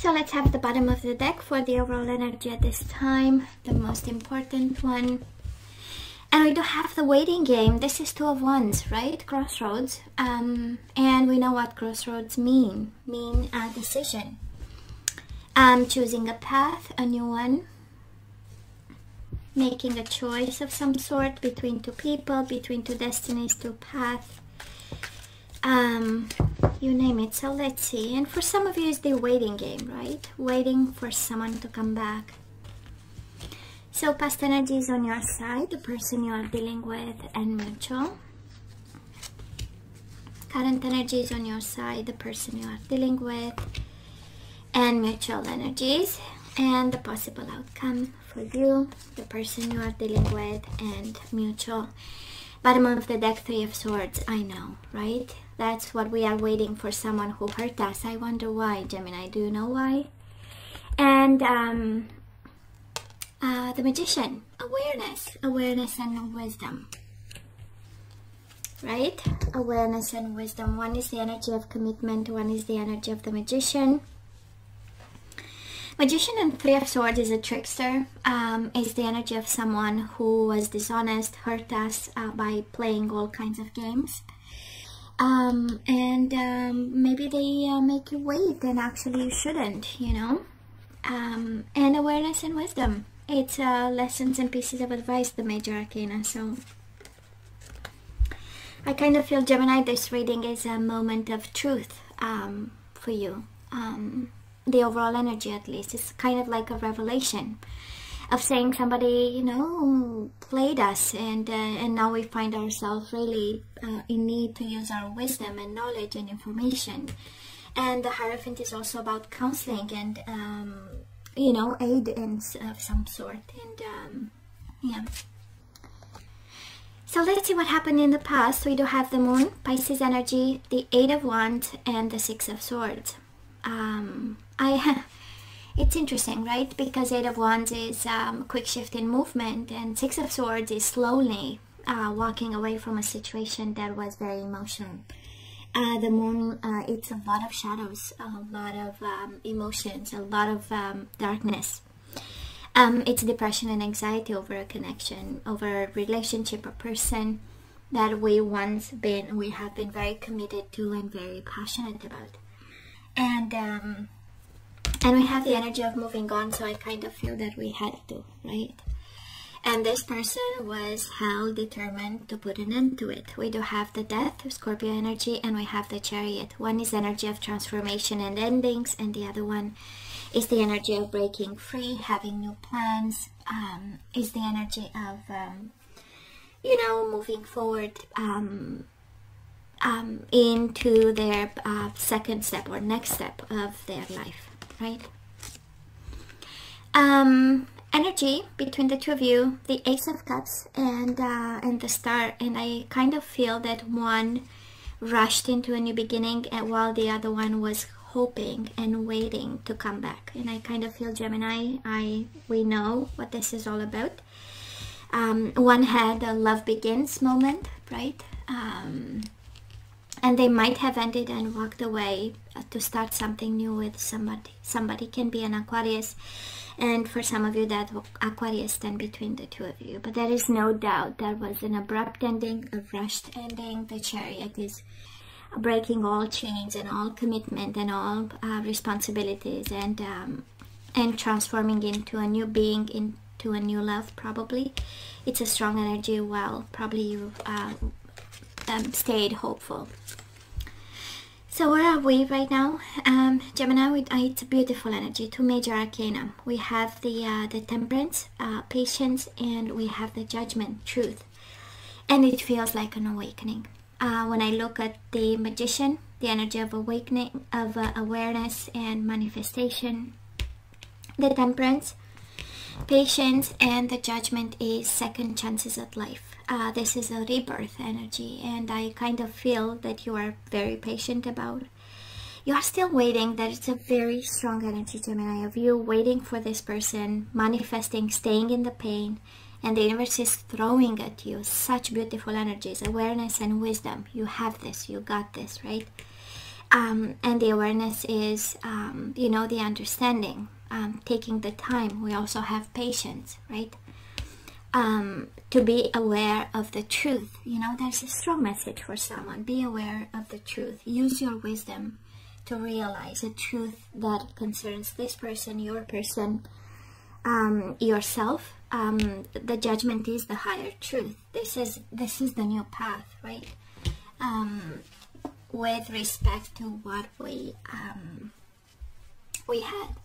So let's have the bottom of the deck for the overall energy at this time, the most important one. And we do have the waiting game. This is two of wands, right? Crossroads. Um, and we know what crossroads mean. Mean a decision. Um, choosing a path, a new one. Making a choice of some sort between two people, between two destinies, two paths um, you name it. So let's see. And for some of you, it's the waiting game, right? Waiting for someone to come back. So past energy is on your side, the person you are dealing with, and mutual. Current energy is on your side, the person you are dealing with, and mutual energies. And the possible outcome for you, the person you are dealing with, and mutual. Bottom of the deck, Three of Swords. I know, right? That's what we are waiting for someone who hurt us. I wonder why, Gemini. Do you know why? And um, uh, the Magician. Awareness. Awareness and wisdom. Right? Awareness and wisdom. One is the energy of commitment. One is the energy of the Magician. Magician and Three of Swords is a trickster, um, is the energy of someone who was dishonest, hurt us uh, by playing all kinds of games. Um, and um, maybe they uh, make you wait and actually you shouldn't, you know. Um, and awareness and wisdom. It's uh, lessons and pieces of advice, the major arcana. So I kind of feel Gemini, this reading is a moment of truth um, for you. The overall energy at least. It's kind of like a revelation of saying somebody you know played us. And uh, and now we find ourselves really uh, in need to use our wisdom and knowledge and information. And the hierophant is also about counseling and um, you know aid in of some sort. And um, yeah. So let's see what happened in the past. We do have the moon pisces energy the eight of wands and the six of swords um, I it's interesting, right? Because Eight of Wands is um, quick shift in movement, and Six of Swords is slowly uh, walking away from a situation that was very emotional. Uh, the moon, uh, it's a lot of shadows, a lot of um, emotions, a lot of um, darkness. Um, it's depression and anxiety over a connection, over a relationship a person that we once been, we have been very committed to and very passionate about. And um, and we have the energy of moving on so i kind of feel that we had to right? And this person was hell determined to put an end to it. We do have the death of scorpio energy and we have the chariot. One is energy of transformation and endings and the other one is the energy of breaking free having new plans um, is the energy of um, you know moving forward um, um into their uh, second step or next step of their life right? Um, energy between the two of you, the Ace of Cups and uh, and the Star, and I kind of feel that one rushed into a new beginning, and while the other one was hoping and waiting to come back. And I kind of feel Gemini. I we know what this is all about. Um, one had a love begins moment, right? Um, and they might have ended and walked away uh, to start something new with somebody. Somebody can be an aquarius. And for some of you that aquarius stand between the two of you. But there is no doubt there was an abrupt ending a rushed ending. The chariot is breaking all chains and all commitment and all uh, responsibilities and um, and transforming into a new being into a new love probably. It's a strong energy. Well probably you uh, um, stayed hopeful. So where are we right now? Um, Gemini, uh, it's a beautiful energy, two major arcana. We have the, uh, the temperance, uh, patience, and we have the judgment, truth. And it feels like an awakening. Uh, when I look at the magician, the energy of awakening, of uh, awareness and manifestation, the temperance, patience, and the judgment is second chances at life. Uh, this is a rebirth energy and I kind of feel that you are very patient about. You are still waiting. That it's a very strong energy Gemini of you waiting for this person manifesting staying in the pain and the universe is throwing at you such beautiful energies awareness and wisdom. You have this. You got this right um, and the awareness is um, you know the understanding um, taking the time. We also have patience right? Um, to be aware of the truth. You know there's a strong message for someone. Be aware of the truth. Use your wisdom to realize a truth that concerns this person your person um, yourself. Um, the judgment is the higher truth. This is this is the new path right? Um, with respect to what we um, we had.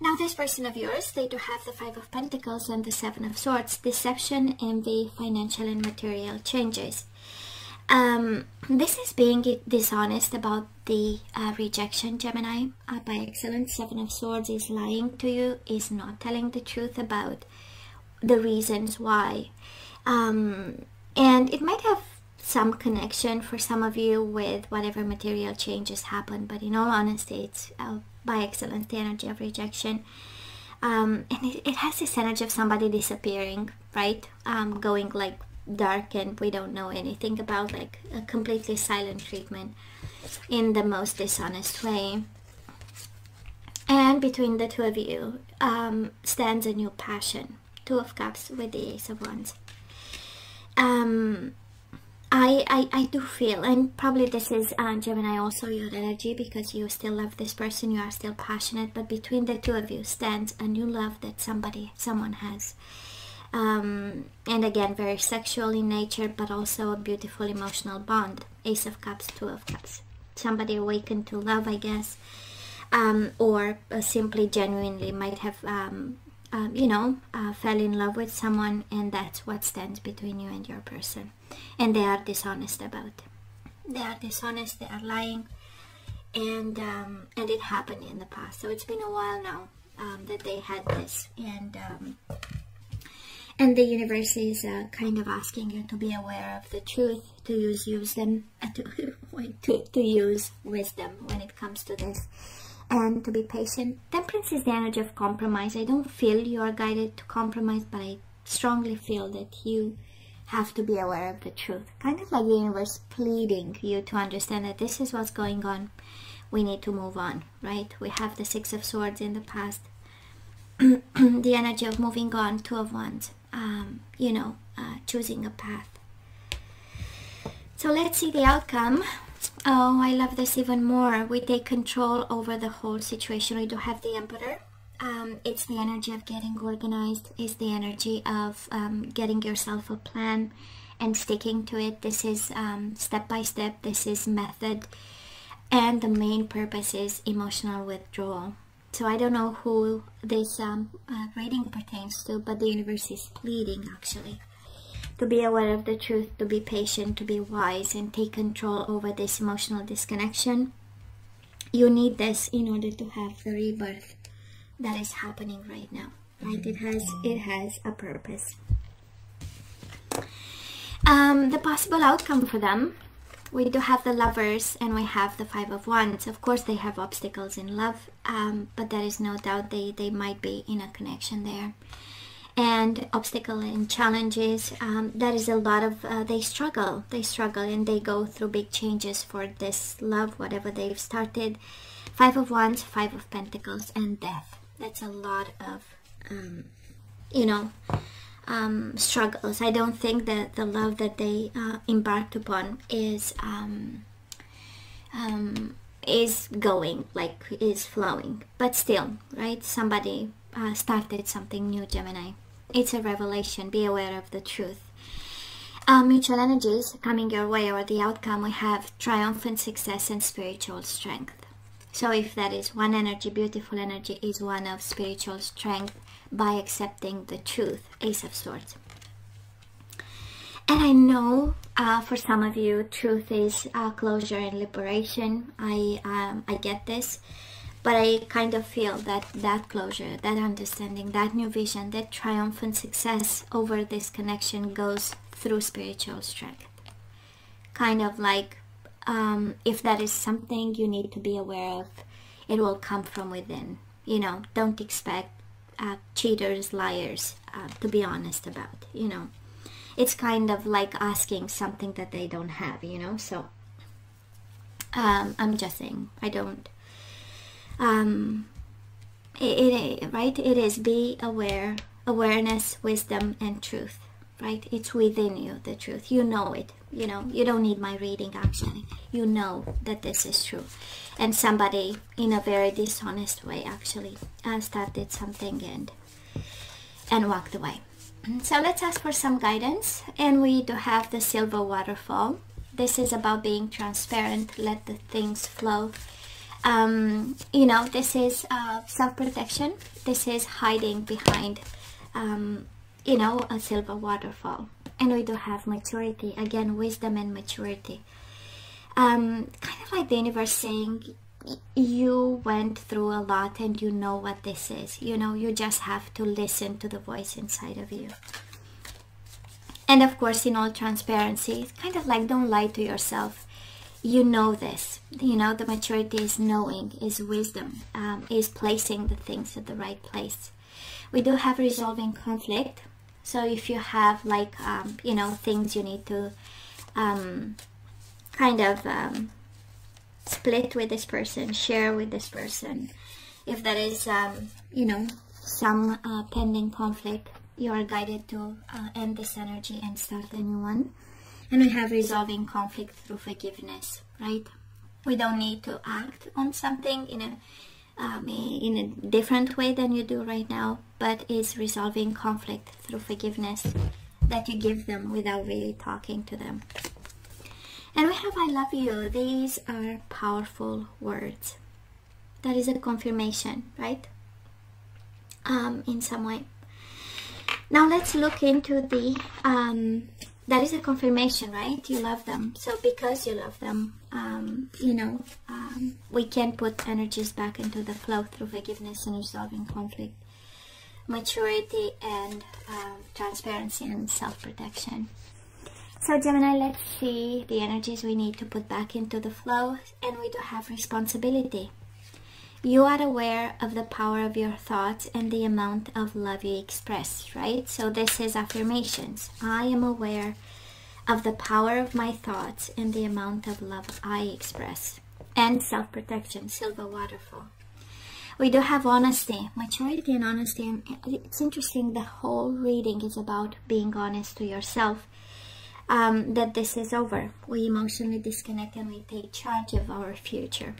Now this person of yours, they do have the Five of Pentacles and the Seven of Swords, deception, envy, financial and material changes. Um, this is being dishonest about the uh, rejection, Gemini, uh, by excellence. Seven of Swords is lying to you, is not telling the truth about the reasons why. Um, and it might have some connection for some of you with whatever material changes happen but in all honesty it's uh, by excellence the energy of rejection. Um, and it, it, has this energy of somebody disappearing right? Um, going like dark and we don't know anything about like a completely silent treatment in the most dishonest way. And between the two of you um, stands a new passion two of cups with the ace of wands. Um, I, I, I do feel, and probably this is uh, Gemini also your energy because you still love this person, you are still passionate, but between the two of you stands a new love that somebody, someone has. Um, and again, very sexual in nature, but also a beautiful emotional bond. Ace of Cups, Two of Cups. Somebody awakened to love, I guess, um, or uh, simply genuinely might have um, um, you know, uh, fell in love with someone and that's what stands between you and your person. And they are dishonest about. They are dishonest, they are lying, and um, and it happened in the past. So it's been a while now um, that they had this, and um, and the universe is uh, kind of asking you to be aware of the truth, to use use them, uh, to, to to use wisdom when it comes to this and to be patient. Temperance is the energy of compromise. I don't feel you are guided to compromise, but I strongly feel that you have to be aware of the truth. Kind of like the universe pleading you to understand that this is what's going on. We need to move on, right? We have the Six of Swords in the past. the energy of moving on, Two of Wands. Um, you know, uh, choosing a path. So let's see the outcome. Oh, I love this even more. We take control over the whole situation. We do have the Emperor. Um, it's the energy of getting organized. It's the energy of um, getting yourself a plan and sticking to it. This is um, step by step. This is method. And the main purpose is emotional withdrawal. So I don't know who this um, uh, reading pertains to, but the universe is pleading actually to be aware of the truth, to be patient, to be wise, and take control over this emotional disconnection. You need this in order to have the rebirth that is happening right now. Right? It has it has a purpose. Um, the possible outcome for them we do have the lovers and we have the five of wands of course they have obstacles in love um, but there is no doubt they they might be in a connection there and obstacle and challenges um, that is a lot of uh, they struggle they struggle and they go through big changes for this love whatever they've started five of wands five of pentacles and death that's a lot of um, you know um, struggles i don't think that the love that they uh, embarked upon is um, um, is going like is flowing but still right somebody uh, started something new gemini it's a revelation. Be aware of the truth. Uh, mutual energies coming your way or the outcome we have triumphant success and spiritual strength. So if that is one energy, beautiful energy is one of spiritual strength by accepting the truth, Ace of Swords. And I know uh, for some of you, truth is uh, closure and liberation. I, um, I get this but I kind of feel that that closure, that understanding, that new vision, that triumphant success over this connection goes through spiritual strength. Kind of like um, if that is something you need to be aware of, it will come from within. You know, don't expect uh, cheaters, liars uh, to be honest about, you know. It's kind of like asking something that they don't have, you know, so Um, I'm just saying, I don't. Um, it, it, right? It is be aware, awareness, wisdom, and truth, right? It's within you, the truth. You know it. You know, you don't need my reading actually. You know that this is true. And somebody in a very dishonest way actually started something and and walked away. So let's ask for some guidance. And we do have the silver waterfall. This is about being transparent, let the things flow. Um, you know, this is uh, self-protection. This is hiding behind, um, you know, a silver waterfall. And we do have maturity. Again, wisdom and maturity. Um, kind of like the universe saying, you went through a lot and you know what this is. You know, you just have to listen to the voice inside of you. And of course, in all transparency, it's kind of like don't lie to yourself. You know this. You know, the maturity is knowing, is wisdom, um, is placing the things at the right place. We do have resolving conflict. So if you have like, um, you know, things you need to um, kind of um, split with this person, share with this person. If there is, um, you know, some uh, pending conflict, you are guided to uh, end this energy and start a new one. And we have resolving conflict through forgiveness, right? We don't need to act on something in a um, in a different way than you do right now, but is resolving conflict through forgiveness that you give them without really talking to them. And we have I love you. These are powerful words. That is a confirmation, right? Um, in some way. Now let's look into the, um, that is a confirmation, right? You love them. So because you love them, um, you know, um, we can put energies back into the flow through forgiveness and resolving conflict, maturity and um, transparency and self-protection. So Gemini, let's see the energies we need to put back into the flow and we do have responsibility. You are aware of the power of your thoughts and the amount of love you express, right? So this is affirmations. I am aware of the power of my thoughts and the amount of love I express. And self-protection, silver waterfall. We do have honesty, maturity and honesty. And it's interesting, the whole reading is about being honest to yourself um, that this is over. We emotionally disconnect and we take charge of our future.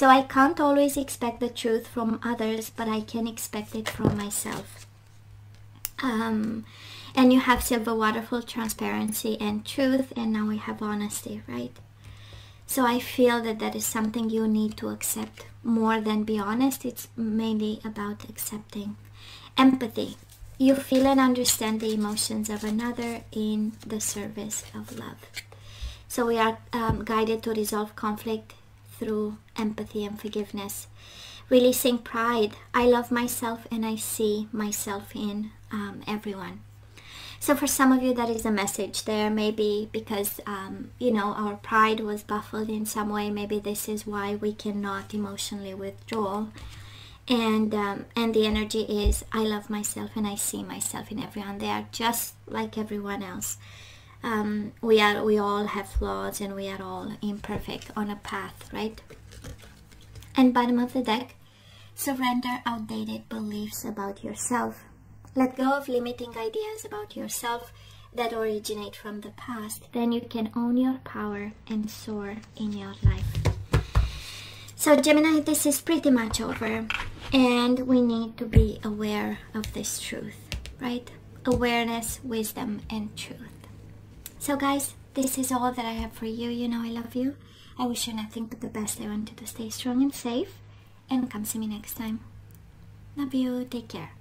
So I can't always expect the truth from others, but I can expect it from myself. Um, and you have silver waterfall transparency and truth, and now we have honesty, right? So I feel that that is something you need to accept more than be honest. It's mainly about accepting empathy you feel and understand the emotions of another in the service of love. So we are um, guided to resolve conflict through empathy and forgiveness. Releasing pride. I love myself and I see myself in um, everyone. So for some of you, that is a message there. Maybe because, um, you know, our pride was baffled in some way. Maybe this is why we cannot emotionally withdraw and um, and the energy is I love myself and I see myself in everyone. They are just like everyone else. Um, we are we all have flaws and we are all imperfect on a path, right? And bottom of the deck, surrender outdated beliefs about yourself. Let go of limiting ideas about yourself that originate from the past. Then you can own your power and soar in your life. So Gemini, this is pretty much over and we need to be aware of this truth right awareness wisdom and truth so guys this is all that i have for you. You know i love you. I wish you nothing but the best i want you to stay strong and safe. And come see me next time. Love you. Take care